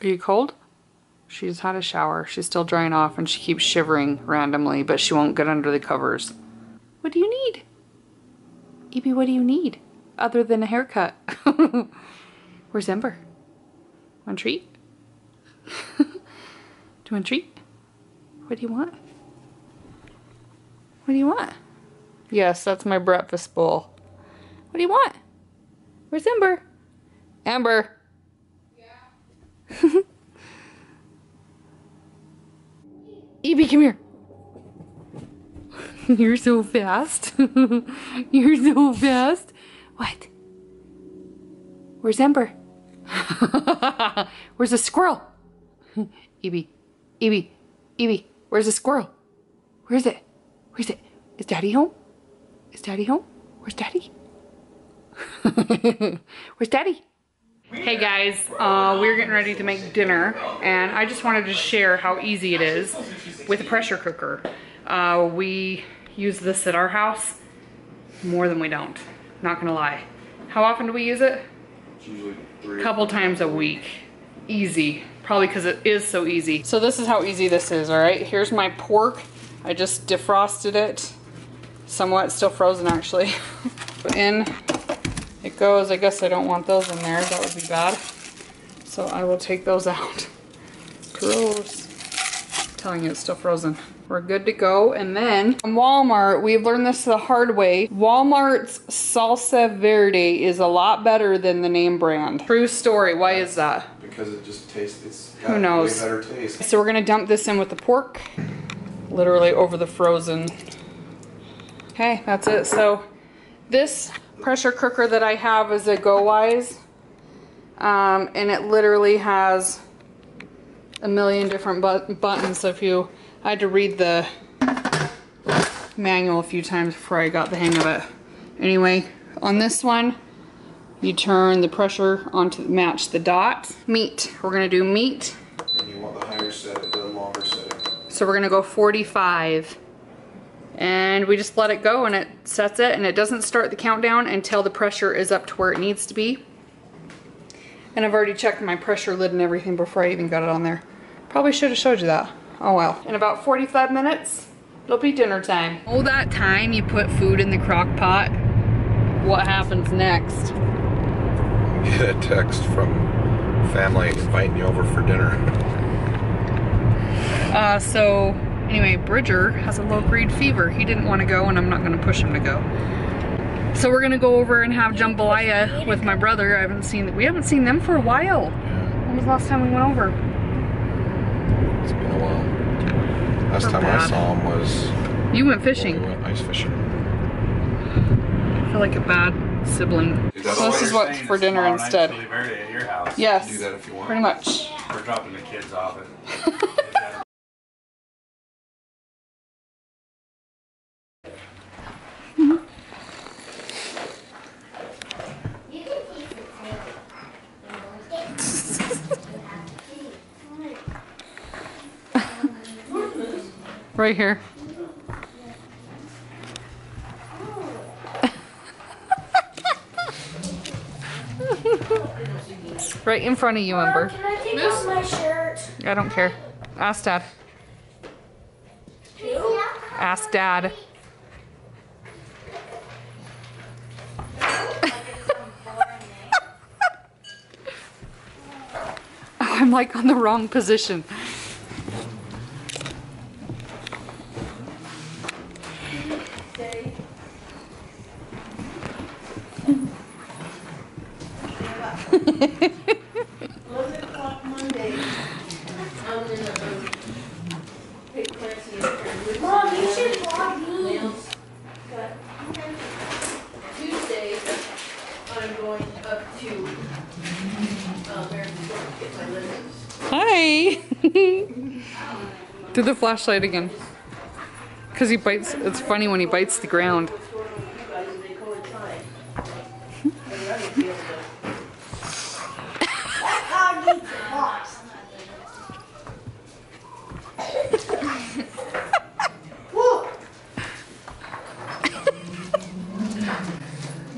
Are you cold? She's had a shower. She's still drying off and she keeps shivering randomly, but she won't get under the covers. What do you need? EB, what do you need? Other than a haircut. Where's Ember? Want a treat? do you want a treat? What do you want? What do you want? Yes, that's my breakfast bowl. What do you want? Where's Ember? Amber. Yeah. EB, come here. You're so fast. You're so fast. What? Where's Ember? Where's the squirrel? EB, EB, EB, where's the squirrel? Where's it? Where's it? Is Daddy home? Is Daddy home? Where's Daddy? Where's Daddy? Hey guys, uh, we're getting ready to make dinner and I just wanted to share how easy it is with a pressure cooker. Uh, we use this at our house more than we don't, not gonna lie. How often do we use it? A couple times a week. Easy, probably because it is so easy. So this is how easy this is, all right? Here's my pork. I just defrosted it. Somewhat, still frozen actually. Put in it goes. I guess I don't want those in there. That would be bad. So I will take those out. Gross. I'm telling you, it's still frozen. We're good to go. And then from Walmart, we've learned this the hard way. Walmart's Salsa Verde is a lot better than the name brand. True story. Why is that? Because it just tastes, it's Who knows? way better taste. So we're gonna dump this in with the pork. Literally over the frozen. Okay, that's it. So this pressure cooker that I have is a GoWise. Um, and it literally has a million different but buttons. So if you, I had to read the manual a few times before I got the hang of it. Anyway, on this one, you turn the pressure on to match the dot. Meat, we're gonna do meat. And you want the higher set, the longer setting. So we're gonna go 45 and we just let it go and it sets it and it doesn't start the countdown until the pressure is up to where it needs to be. And I've already checked my pressure lid and everything before I even got it on there. Probably should have showed you that. Oh well. In about 45 minutes, it'll be dinner time. All that time you put food in the crock pot, what happens next? Get a text from family inviting you over for dinner. Uh, so anyway, Bridger has a low grade fever. He didn't want to go and I'm not going to push him to go. So we're going to go over and have jambalaya with my brother. I haven't seen, we haven't seen them for a while. Yeah, When was the last time we went over? it's been a while. Last We're time I saw him was You went fishing. we went ice fishing. I feel like a bad sibling. Is So this is what for dinner instead. Verde at your house. Yes, Do that if you want. pretty much. We're dropping the kids off Right here. right in front of you, Ember. Can I take off my shirt? I don't care. Ask Dad. Ask Dad. I'm like on the wrong position. Eleven o'clock Monday. I'm gonna, um, pick Clancy and Karen with Mom, you should vlog me. nails cut. Tuesday, I'm going up to, uh, American Fork to get my lenses. Hi. Do the flashlight again. Cause he bites. It's funny when he bites the ground. Store with you guys and they coincide. And I would be able to Dog eats a box. Whoa.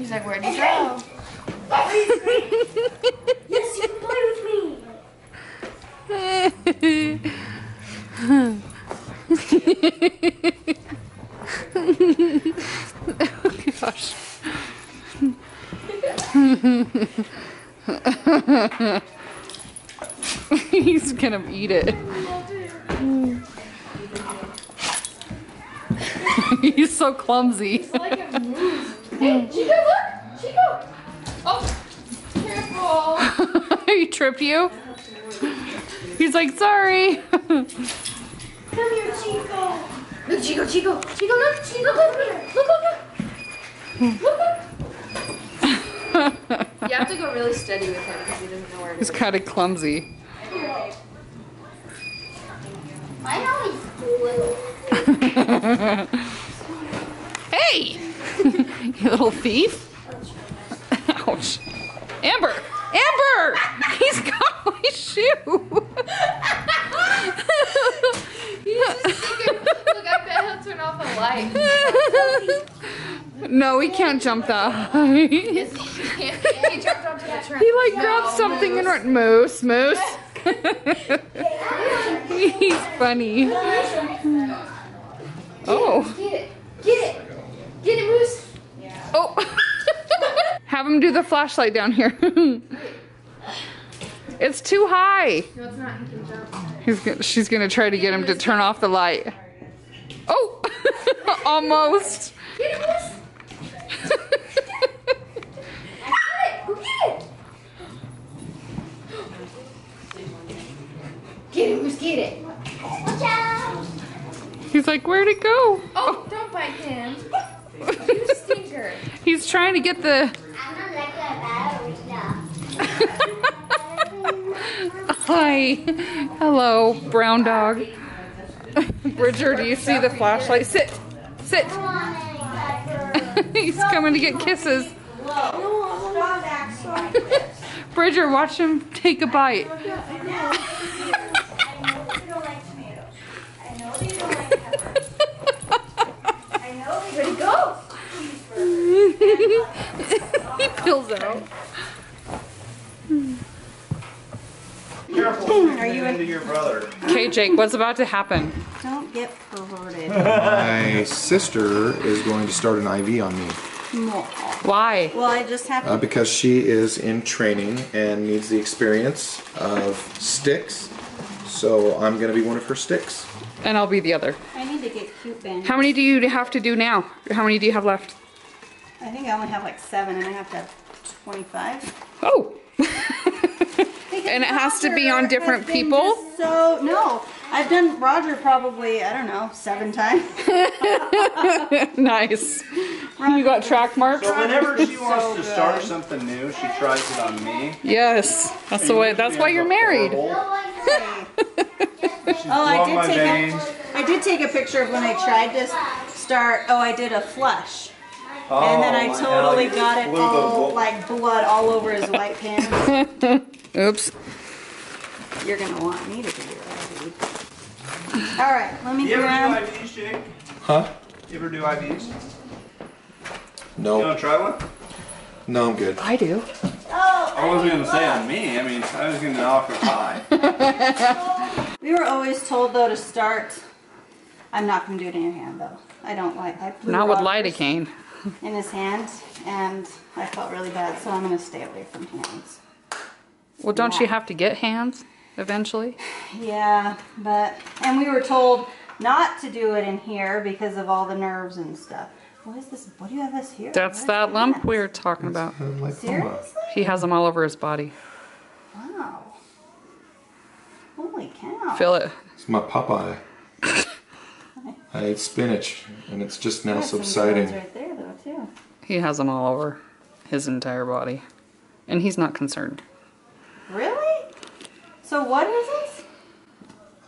like, where'd you go? Yes, you can play with me. Gosh. He's gonna eat it. He's so clumsy. Like it moves. Hey, Chico, look! Chico! Oh, careful! he tripped you? He's like, sorry. Come here, Chico. Look, Chico, Chico! Chico, look! Chico, look! Look, look, look! Look, look! You have to go really steady with him because he doesn't know where to He's go. kind of clumsy. I know he's blue. Hey! you little thief. Ouch. Amber! Amber! He's got my shoe! Look, I bet he'll turn off the light. no, we can't jump that high. He. Jumped onto the. He like grabbed something and went moose, moose. He's funny. Oh, Get it! Get it! Get it, Moose! oh. Have him do the flashlight down here. it's too high. No, it's not. He can jump. He's gonna, she's gonna try to get him to turn off the light. Oh, almost. Get it, Moose! Go get it! Get it, Moose, get it! Watch out. He's like, where'd it go? Oh, oh. don't bite him. You stinker. He's trying to get the. I'm not like a ballerina. Hi. Hello, brown dog. Bridger, do you see the flashlight? Sit. Sit. Come on, Eddie Pepper. He's coming to get kisses. Strong axe like this. Bridger, watch him take a bite. I know you don't like tomatoes. I know you don't like peppers. I know you Ready, go! he peels out. Careful Are you into your brother? Okay, Jake, what's about to happen? Don't get perverted. My sister is going to start an IV on me Why? Well, I just have uh, to. because she is in training and needs the experience of sticks. So I'm going to be one of her sticks. And I'll be the other. I need to get cute bandages. How many do you have to do now? How many do you have left? I think I only have like seven, and I have to have twenty-five. Oh. and it has to be on different people? So no, I've done Roger probably I don't know seven times. nice. You got track marks? So whenever she wants to start something new, she tries it on me. Yes. That's the way that's why you're married. Oh, I did take veins. a, I did take a picture of when I tried to start. Oh, I did a flush. And then I Oh, totally hell, got it all like blood all over his white pants. Oops. You're gonna want me to do your IV. All right, let me You ever do IVs, Jake? Huh? You ever do IVs? No. You No. wanna try one? No, I'm good. I do. Oh, I wasn't gonna say on me. I mean, I was gonna offer pie. We were always told though to start. I'm not gonna do it in your hand though. I don't like. I Not with lidocaine. in his hand, and I felt really bad, so I'm gonna stay away from hands. Well, don't you have to get hands eventually? Yeah, but and we were told not to do it in here because of all the nerves and stuff. What is this? What do you have this here? That's What is that lump that? we were talking about. Seriously? He has them all over his body. Wow. Holy cow. Feel it. It's my Popeye. I ate spinach, and it's just now That's subsiding. right there though too. He has them all over his entire body. And he's not concerned. Really? So what is this?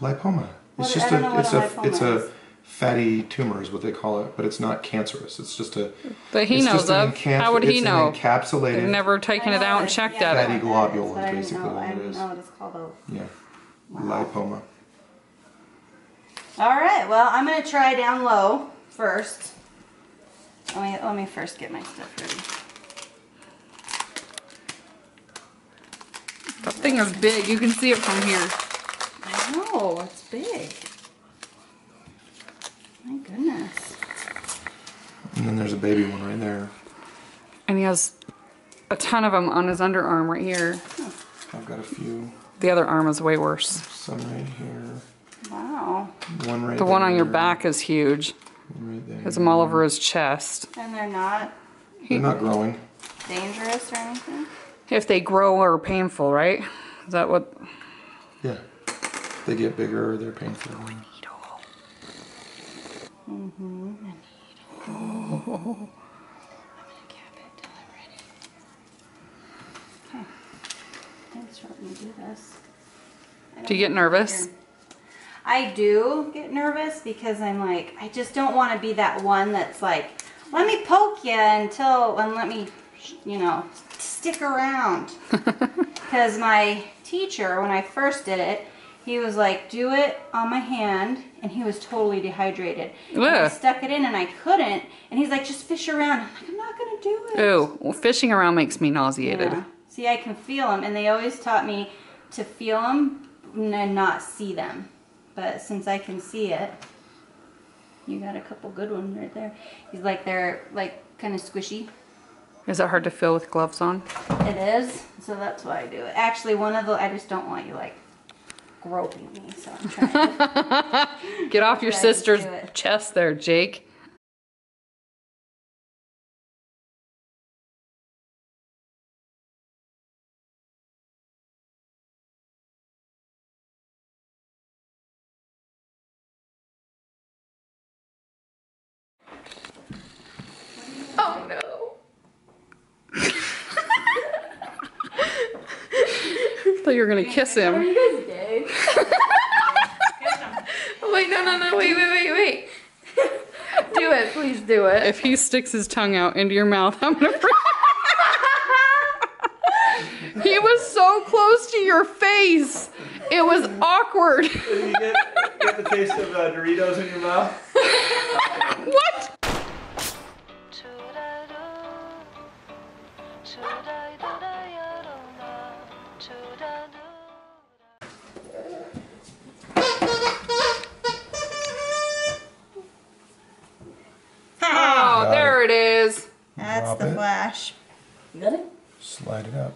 Lipoma. What- It's just I don't know a what it's a a lipoma it's is. a fatty tumor is what they call it, but it's not cancerous. It's just a But he knows of. encan- How would he it's know? An encapsulated. They've never taken it out and checked yeah, at Fatty it. I globule it is but I didn't basically know, what I it didn't know what it's called though. Yeah. Lipoma. All right, well, I'm gonna try down low first. Let me, let me first get my stuff ready. That thing is big, you can see it from here. I know, it's big. My goodness. And then there's a baby one right there. And he has a ton of them on his underarm right here. I've got a few. The other arm is way worse. Some right here. Wow. One right The one on your there, back is huge. one Right there. Has them all over his chest. And they're not They're not growing. dangerous or anything? If they grow or painful, right? Is that what? Yeah. They get bigger, or they're painful. Oh, Thanks for letting me do this. I Do you get nervous? I do get nervous because I'm like, I just don't want to be that one that's like, let me poke you until, and let me, you know, stick around. Because my teacher, when I first did it, he was like, do it on my hand, and he was totally dehydrated. And I stuck it in and I couldn't, and he's like, just fish around. I'm like, I'm not gonna do it. Ooh, well, fishing around makes me nauseated. Yeah. See, I can feel them, and they always taught me to feel them and not see them. But since I can see it, you got a couple good ones right there. He's like they're like kind of squishy. Is it hard to feel with gloves on? It is, so that's why I do it. Actually, one of the I just don't want you like groping me, so I'm trying. To, Get off your sister's chest there, Jake. Oh no. I thought you were gonna kiss Are him. you guys gay? wait, no, no, no, wait, wait, wait, wait. do it, please do it. If he sticks his tongue out into your mouth, I'm gonna. freak- he was so close to your face. It was awkward. Did you get, get the taste of uh, Doritos in your mouth? Drop the it. flash. You got it? Slide it up.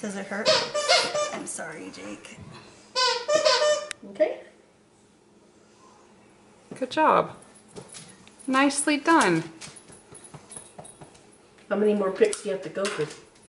Does it hurt? I'm sorry, Jake. Okay. Good job. Nicely done. How many more picks do you have to go through?